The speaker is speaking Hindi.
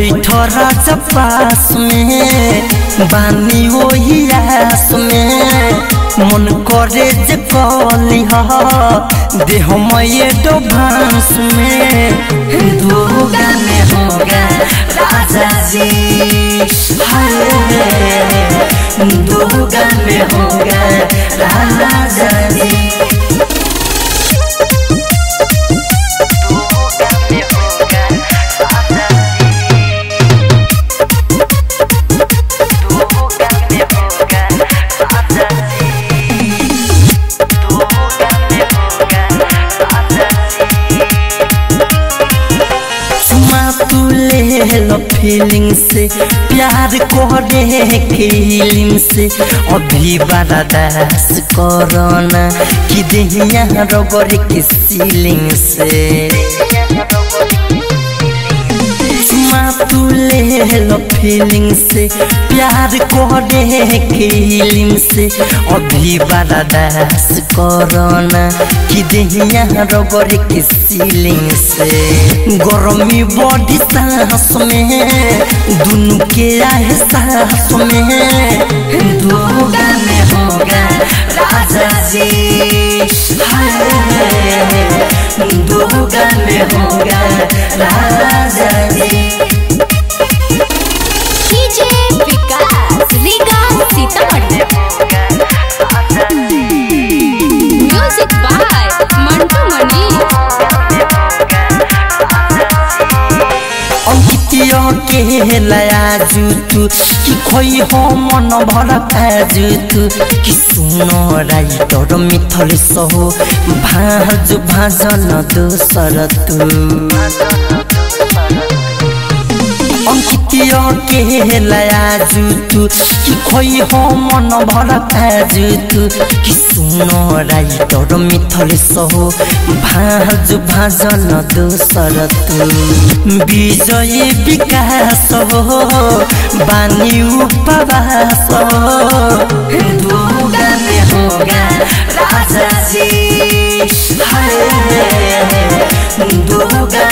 बैठ राजा पास में, बानी वही आस में। मन करे जे कली देह मैं डोभांस में। धोगा में होगा राजा जी। धोगा में होगा राजा ले फीलिंग से, प्यार करे फीलिंग से। अभी बड़ा दास कोरोना कि देहिया रबर के सीलिंग से। ले लो फीलिंग से, प्यार करे फीलिंग से। अभी बड़ा दास कोरोना कि देहिया रगड़ के सीलिंग से। गरमी बॉडी सांस में दुनु के एहसास में। धोगा में होगा राजा जी धोगा में होगा राजा जी। के लया जुतु कि खोई हो मन भर जुतु कि सुनो राइटर मिथल सहो भाज भाजन दोसर तू। कियो के लया जुतु कि खोई हो मन भर जुतु कि सुन तर मिथले सहो। भाज भाजन दोसर तु विजय विकास हो बानी उपवास होगा राजा जी दुगा